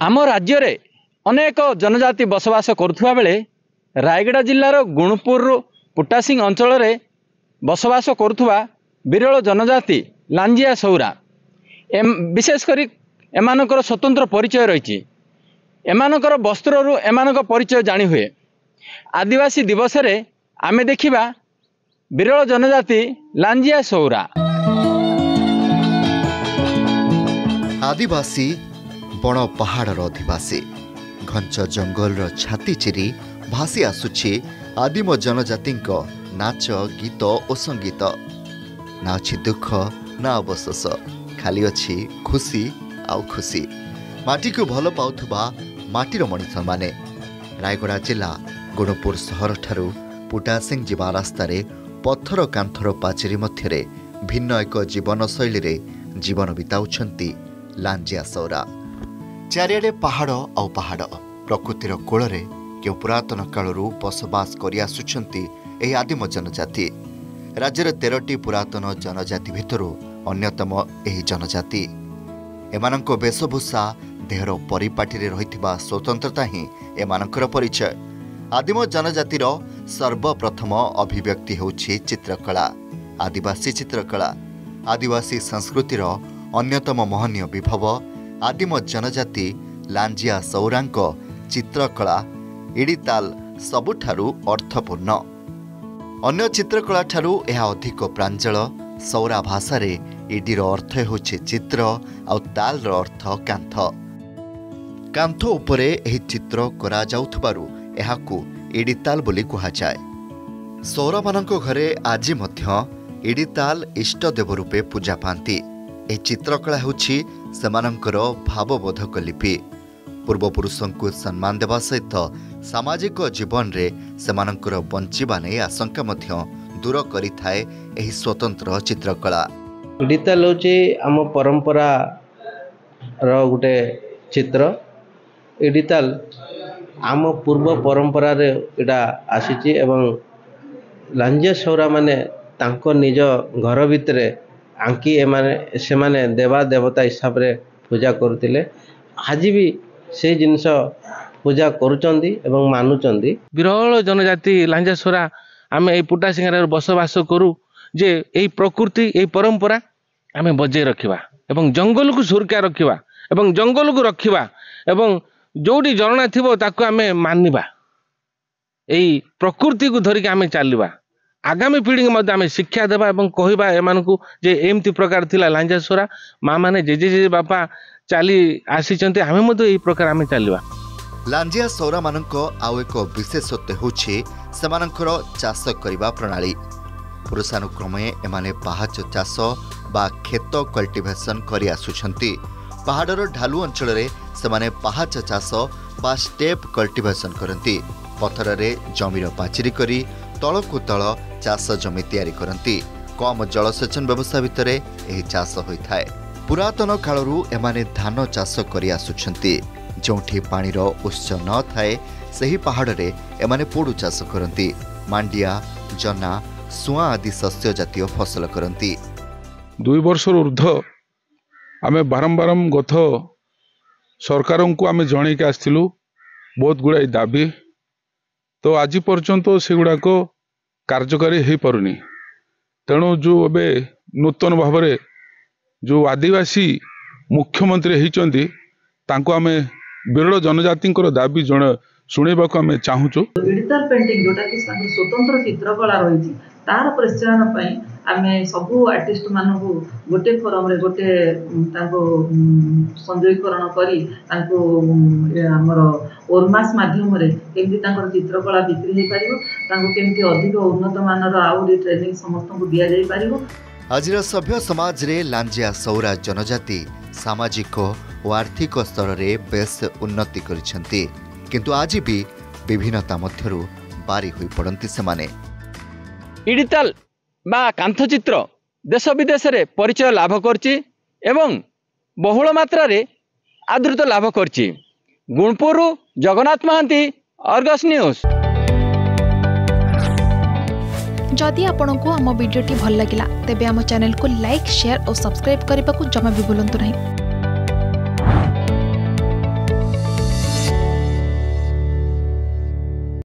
ଆମ ରାଜ୍ୟରେ ଅନେକ ଜନଜାତି ବସବାସ କରୁଥିବା ବେଳେ ରାୟଗଡ଼ା ଜିଲ୍ଲାର ଗୁଣପୁରରୁ ପୁଟାସିଂ ଅଞ୍ଚଳରେ ବସବାସ କରୁଥିବା ବିରଳ ଜନଜାତି ଲାଞ୍ଜିଆ ସୌରା ବିଶେଷ କରି ଏମାନଙ୍କର ସ୍ୱତନ୍ତ୍ର ପରିଚୟ ରହିଛି। ଏମାନଙ୍କର ବସ୍ତ୍ରରୁ ଏମାନଙ୍କ ପରିଚୟ ଜାଣିହୁଏ। ଆଦିବାସୀ ଦିବସରେ ଆମେ ଦେଖିବା ବିରଳ ଜନଜାତି ଲାଞ୍ଜିଆ ସୌରା ଆଦିବାସୀ ବଣ ପାହାଡ଼ର ଅଧିବାସୀ। ଘଞ୍ଚ ଜଙ୍ଗଲର ଛାତି ଚିରି ଭାସି ଆସୁଛି ଆଦିମ ଜନଜାତିଙ୍କ ନାଚ ଗୀତ ଓ ସଙ୍ଗୀତ। ନା ଅଛି ଦୁଃଖ ନା ଅବଶୋଷ। ଖାଲି ଅଛି ଖୁସି ଆଉ ଖୁସି। ମାଟିକୁ ଭଲ ପାଉଥିବା ମାଟିର ମଣିଷମାନେ। ରାୟଗଡ଼ା ଜିଲ୍ଲା ଗୁଣପୁର ସହରଠାରୁ ପୁଟାସିଂ ଯିବା ରାସ୍ତାରେ ପଥର କାନ୍ଥର ପାଚେରୀ ମଧ୍ୟରେ ଭିନ୍ନ ଏକ ଜୀବନଶୈଳୀରେ ଜୀବନ ବିତାଉଛନ୍ତି ଲାଞ୍ଜିଆ ସୌରା ଚାରିଆଡ଼େ ପାହାଡ଼ ଆଉ ପାହାଡ଼। ପ୍ରକୃତିର କୋଳରେ କେଉଁ ପୁରାତନ କାଳରୁ ବସବାସ କରିଆସୁଛନ୍ତି ଏହି ଆଦିମ ଜନଜାତି। ରାଜ୍ୟର ତେରଟି ପୁରାତନ ଜନଜାତି ଭିତରୁ ଅନ୍ୟତମ ଏହି ଜନଜାତି। ଏମାନଙ୍କ ବେଶଭୂଷା ଦେହର ପରିପାଟିରେ ରହିଥିବା ସ୍ୱତନ୍ତ୍ରତା ହିଁ ଏମାନଙ୍କର ପରିଚୟ। ଆଦିମ ଜନଜାତିର ସର୍ବପ୍ରଥମ ଅଭିବ୍ୟକ୍ତି ହେଉଛି ଚିତ୍ରକଳା ଆଦିବାସୀ ଚିତ୍ରକଳା। ଆଦିବାସୀ ସଂସ୍କୃତିର ଅନ୍ୟତମ ମହନୀୟ ବିଭବ ଆଦିମ ଜନଜାତି ଲାଞ୍ଜିଆ ସୌରାଙ୍କ ଚିତ୍ରକଳା ଇଡ଼ିତାଲ ସବୁଠାରୁ ଅର୍ଥପୂର୍ଣ୍ଣ। ଅନ୍ୟ ଚିତ୍ରକଳାଠାରୁ ଏହା ଅଧିକ ପ୍ରାଞ୍ଜଳ ସୌରା ଭାଷାରେ ଇଡ଼ିର ଅର୍ଥ ହେଉଛି ଚିତ୍ର ଆଉ ତାଲର ଅର୍ଥ କାନ୍ଥ। କାନ୍ଥ ଉପରେ ଏହି ଚିତ୍ର କରାଯାଉଥିବାରୁ ଏହାକୁ ଇଡ଼ିତାଲ ବୋଲି କୁହାଯାଏ। ସୌରମାନଙ୍କ ଘରେ ଆଜି ମଧ୍ୟ ଇଡ଼ିତାଲ ଇଷ୍ଟଦେବ ରୂପେ ପୂଜା ପାଆନ୍ତି। ଏହି ଚିତ୍ରକଳା ହେଉଛି ସେମାନଙ୍କର ଭାବବୋଧକ ଲିପି। ପୂର୍ବପୁରୁଷଙ୍କୁ ସମ୍ମାନ ଦେବା ସହିତ ସାମାଜିକ ଜୀବନରେ ସେମାନଙ୍କର ବଞ୍ଚିବା ନେଇ ଆଶଙ୍କା ମଧ୍ୟ ଦୂର କରିଥାଏ ଏହି ସ୍ୱତନ୍ତ୍ର ଚିତ୍ରକଳା। ଡିତାଲ ହେଉଛି ଆମ ପରମ୍ପରାର ଗୋଟେ ଚିତ୍ର। ଏ ଡିତାଲ ଆମ ପୂର୍ବ ପରମ୍ପରାରେ ଏଇଟା ଆସିଛି ଏବଂ ଲାଞ୍ଜିଆ ସୌରାମାନେ ତାଙ୍କ ନିଜ ଘର ଭିତରେ ଆଙ୍କି ଏମାନେ ସେମାନେ ଦେବା ଦେବତା ହିସାବରେ ପୂଜା କରୁଥିଲେ ଆଜି ବି ସେଇ ଜିନିଷ ପୂଜା କରୁଛନ୍ତି ଏବଂ ମାନୁଛନ୍ତି ବିରଳ ଜନଜାତି ଲାଞ୍ଜାସୋରା ଆମେ ଏଇ ପୁଟା ସିଙ୍ଗାରେ ବସବାସ କରୁ ଯେ ଏଇ ପ୍ରକୃତି ଏଇ ପରମ୍ପରା ଆମେ ବଜେଇ ରଖିବା ଏବଂ ଜଙ୍ଗଲକୁ ସୁରକ୍ଷା ରଖିବା ଏବଂ ଜଙ୍ଗଲକୁ ରଖିବା ଏବଂ ଯେଉଁଠି ଝରଣା ଥିବ ତାକୁ ଆମେ ମାନିବା ଏଇ ପ୍ରକୃତିକୁ ଧରିକି ଆମେ ଚାଲିବା ଆଗାମୀ ପିଢ଼ିକି ମଧ୍ୟ ଆମେ ଶିକ୍ଷା ଦେବା ଏବଂ କହିବା ଏମାନଙ୍କୁ ଯେ ଏମିତି ପ୍ରକାର ଥିଲା ଲାଞ୍ଜାସୋରା ମା' ମାନେ ଜେଜେ ଜେଜେ ବାପା ଚାଲି ଆସିଛନ୍ତି ଆମେ ମଧ୍ୟ ଏଇ ପ୍ରକାର ଆମେ ଚାଲିବା ଲାଞ୍ଜିଆ ସୌରାମାନଙ୍କ ଆଉ ଏକ ବିଶେଷତ୍ୱ ହେଉଛି ସେମାନଙ୍କର ଚାଷ କରିବା ପ୍ରଣାଳୀ ପୁରୁଷାନୁକ୍ରମେ ଏମାନେ ପାହାଚ ଚାଷ ବା କ୍ଷେତ କଲ୍ଟିଭେସନ୍ କରି ଆସୁଛନ୍ତି ପାହାଡ଼ର ଢାଲୁ ଅଞ୍ଚଳରେ ସେମାନେ ପାହାଚ ଚାଷ ବା ଷ୍ଟେପ୍ କଲ୍ଟିଭେସନ୍ କରନ୍ତି ପଥରରେ ଜମିର ପାଚିରି କରି ତଳକୁ ତଳ ଚାଷ ଜମି ତିଆରି କରନ୍ତି। କମ୍ ଜଳସେଚନ ବ୍ୟବସ୍ଥା ଭିତରେ ଏହି ଚାଷ ହୋଇଥାଏ। ପୁରାତନ କାଳରୁ ଏମାନେ ଧାନ ଚାଷ କରି ଆସୁଛନ୍ତି। ଯେଉଁଠି ପାଣିର ଉତ୍ସ ନଥାଏ ସେହି ପାହାଡ଼ରେ ଏମାନେ ପୋଡ଼ୁ ଚାଷ କରନ୍ତି। ମାଣ୍ଡିଆ ଜନା ସୁଆଁ ଆଦି ଶସ୍ୟ ଜାତୀୟ ଫସଲ କରନ୍ତି। ଦୁଇ ବର୍ଷରୁ ଉର୍ଦ୍ଧ୍ୱ ଆମେ ବାରମ୍ବାର ଗତ ସରକାରଙ୍କୁ ଆମେ ଜଣେଇକି ଆସିଥିଲୁ। ବହୁତ ଗୁଡ଼ାଏ ଦାବି ତ ଆଜି ପର୍ଯ୍ୟନ୍ତ ସେଗୁଡ଼ାକ କାର୍ଯ୍ୟକାରୀ ହେଇପାରୁନି। ତେଣୁ ଯେଉଁ ଏବେ ନୂତନ ଭାବରେ ଯେଉଁ ଆଦିବାସୀ ମୁଖ୍ୟମନ୍ତ୍ରୀ ହେଇଛନ୍ତି ତାଙ୍କୁ ଆମେ ବିରଳ ଜନଜାତିଙ୍କର ଦାବି ଜଣେ ଶୁଣିବାକୁ ଆମେ ଚାହୁଁଛୁ। ଡିଜିଟାଲ ପେଣ୍ଟିଂ ଯୋଉଟାକି ତାଙ୍କର ସ୍ୱତନ୍ତ୍ର ଚିତ୍ରକଳା ରହିଛି ତାର ପ୍ରୋତ୍ସାହନ ପାଇଁ ଆମେ ସବୁ ଆର୍ଟିଷ୍ଟ ମାନଙ୍କୁ ଗୋଟେ ଫୋରମରେ ଗୋଟେ ତାଙ୍କୁ ସଂଯୋଗୀକରଣ କରି ତାଙ୍କୁ ଆମର ଓରମାସ ମାଧ୍ୟମରେ କେମିତି ତାଙ୍କର ଚିତ୍ରକଳା ବିକ୍ରି ହେଇପାରିବ ତାଙ୍କୁ କେମିତି ଅଧିକ ଉନ୍ନତ ମାନର ଆହୁରି ଟ୍ରେନିଂ ସମସ୍ତଙ୍କୁ ଦିଆଯାଇ ପାରିବ। ଆଜିର ସଭ୍ୟ ସମାଜରେ ଲାଞ୍ଜିଆ ସୌରା ଜନଜାତି ସାମାଜିକ ଓ ଆର୍ଥିକ ସ୍ତରରେ ବେଶ୍ ଉନ୍ନତି କରିଛନ୍ତି। କିନ୍ତୁ ଆଜି ବି ବିଭିନ୍ନତା ମଧ୍ୟରୁ ବାରି ହୋଇପଡ଼ନ୍ତି ସେମାନେ। ଇଡ଼ିତାଲ ବା କାନ୍ଥଚିତ୍ର ଦେଶ ବିଦେଶରେ ପରିଚୟ ଲାଭ କରିଛି ଏବଂ ବହୁଳ ମାତ୍ରାରେ ଆଦୃତ ଲାଭ କରିଛି। ଗୁଣପୁରରୁ ଜଗନ୍ନାଥ ମହାନ୍ତି ଅର୍ଗସ୍ ନ୍ୟୁଜ୍ ଯଦି ଆପଣଙ୍କୁ ଆମ ଭିଡ଼ିଓଟି ଭଲ ଲାଗିଲା ତେବେ ଆମ ଚ୍ୟାନେଲକୁ ଲାଇକ୍ ସେୟାର ଓ ସବସ୍କ୍ରାଇବ୍ କରିବାକୁ ଜମା ବି ଭୁଲନ୍ତୁ ନାହିଁ